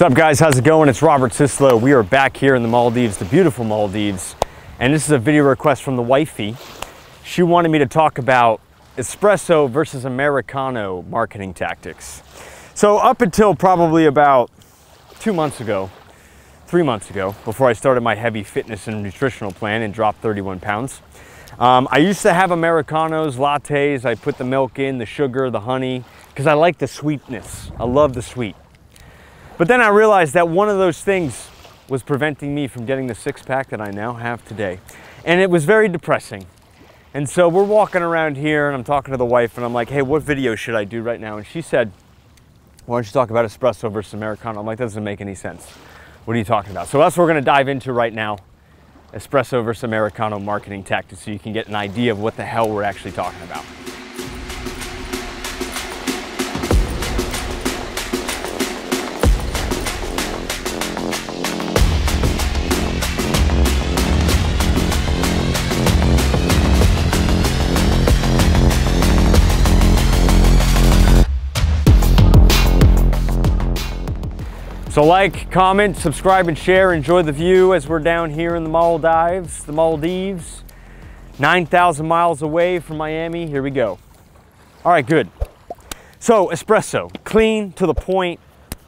What's up guys, how's it going? It's Robert Syslo. We are back here in the Maldives, the beautiful Maldives. And this is a video request from the wifey. She wanted me to talk about espresso versus Americano marketing tactics. So up until probably about two months ago, three months ago, before I started my heavy fitness and nutritional plan and dropped 31 pounds, um, I used to have Americanos, lattes. I put the milk in, the sugar, the honey, because I like the sweetness. I love the sweet. But then I realized that one of those things was preventing me from getting the six pack that I now have today. And it was very depressing. And so we're walking around here and I'm talking to the wife and I'm like, hey, what video should I do right now? And she said, why don't you talk about espresso versus Americano? I'm like, that doesn't make any sense. What are you talking about? So that's what we're gonna dive into right now. Espresso versus Americano marketing tactics so you can get an idea of what the hell we're actually talking about. So like, comment, subscribe, and share. Enjoy the view as we're down here in the Maldives, the Maldives. 9,000 miles away from Miami. Here we go. All right, good. So espresso, clean, to the point,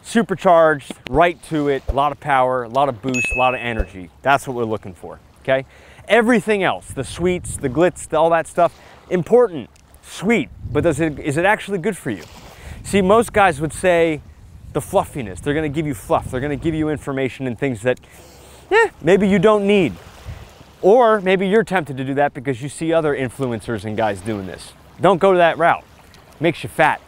supercharged, right to it, a lot of power, a lot of boost, a lot of energy. That's what we're looking for, okay? Everything else, the sweets, the glitz, all that stuff, important, sweet, but does it, is it actually good for you? See, most guys would say, the fluffiness. They're to give you fluff. They're to give you information and things that, yeah, maybe you don't need. Or maybe you're tempted to do that because you see other influencers and guys doing this. Don't go that route. Makes you fat.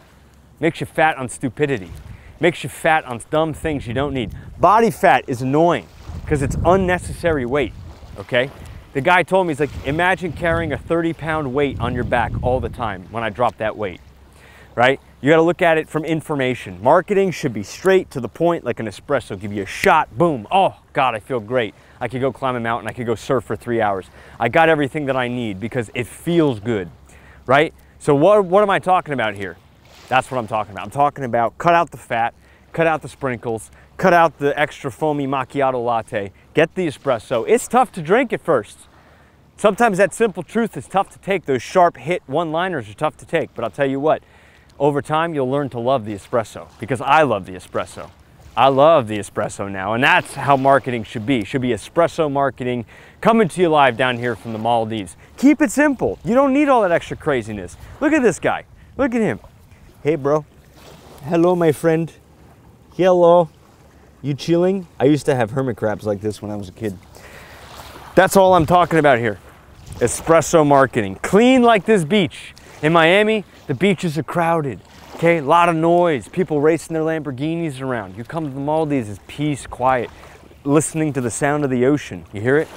Makes you fat on stupidity. Makes you fat on dumb things you don't need. Body fat is annoying because it's unnecessary weight, okay? The guy told me, he's like, imagine carrying a 30 pound weight on your back all the time when I drop that weight, right? You got to look at it from information. Marketing should be straight to the point, like an espresso. Give you a shot, boom. Oh, God, I feel great. I could go climb a mountain. I could go surf for three hours. I got everything that I need because it feels good, right? So what, what am I talking about here? That's what I'm talking about. I'm talking about cut out the fat, cut out the sprinkles, cut out the extra foamy macchiato latte, get the espresso. It's tough to drink at first. Sometimes that simple truth is tough to take. Those sharp hit one-liners are tough to take, but I'll tell you what, over time you'll learn to love the espresso because I love the espresso. I love the espresso now, and that's how marketing should be. Should be espresso marketing coming to you live down here from the Maldives. Keep it simple. You don't need all that extra craziness. Look at this guy. Look at him. Hey, bro. Hello, my friend. Hello. You chilling? I used to have hermit crabs like this when I was a kid. That's all I'm talking about here. Espresso marketing. Clean like this beach. In Miami, the beaches are crowded, okay? A lot of noise, people racing their Lamborghinis around. You come to the Maldives, it's peace, quiet, listening to the sound of the ocean. You hear it?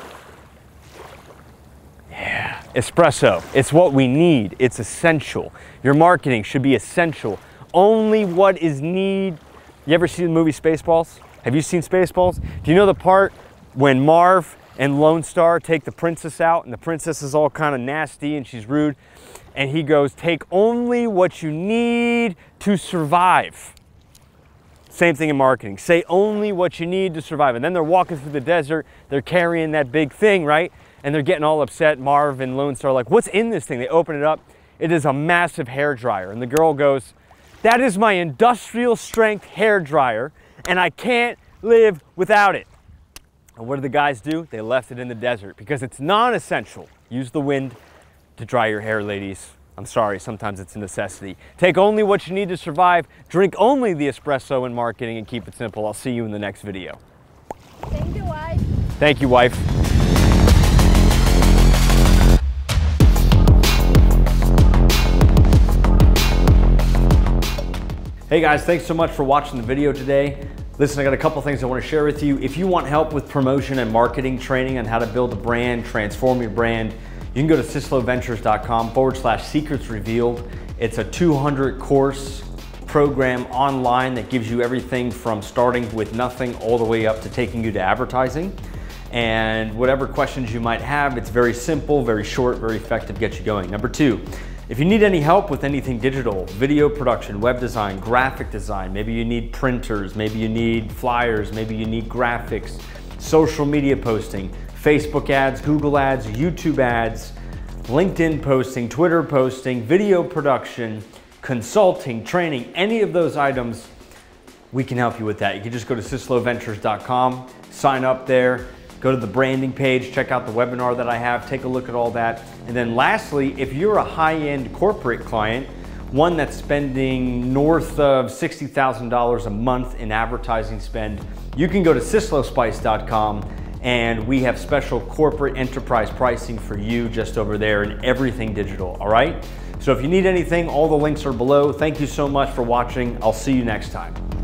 Yeah, espresso. It's what we need. It's essential. Your marketing should be essential. Only what is need. You ever see the movie Spaceballs? Have you seen Spaceballs? Do you know the part when Marv and Lone Starr take the princess out and the princess is all kind of nasty and she's rude and he goes, take only what you need to survive. Same thing in marketing. Say only what you need to survive. And then they're walking through the desert, they're carrying that big thing, right? And they're getting all upset. Marv and Lone Starr like, what's in this thing? They open it up. It is a massive hair dryer. And the girl goes, that is my industrial strength hair dryer, and I can't live without it. And what do the guys do? They left it in the desert because it's non-essential. Use the wind, to dry your hair, ladies. I'm sorry, sometimes it's a necessity. Take only what you need to survive, drink only the espresso in marketing, and keep it simple. I'll see you in the next video. Thank you, wife. Thank you, wife. Hey guys, thanks so much for watching the video today. Listen, I got a couple things I want to share with you. If you want help with promotion and marketing training on how to build a brand, transform your brand, you can go to sysloventures.com forward slash secrets revealed. It's a 200 course program online that gives you everything from starting with nothing all the way up to taking you to advertising. And whatever questions you might have, it's very simple, very short, very effective, get you going. Number two, If you need any help with anything digital, video production, web design, graphic design, maybe you need printers, maybe you need flyers, maybe you need graphics, social media posting, Facebook ads, Google ads, YouTube ads, LinkedIn posting, Twitter posting, video production, consulting, training, any of those items, we can help you with that. You can just go to sysloventures.com, sign up there, go to the branding page, check out the webinar that I have, take a look at all that. And then lastly, if you're a high-end corporate client, one that's spending north of $60,000 a month in advertising spend, you can go to syslospice.com and we have special corporate enterprise pricing for you just over there and everything digital, all right? So if you need anything, all the links are below. Thank you so much for watching. I'll see you next time.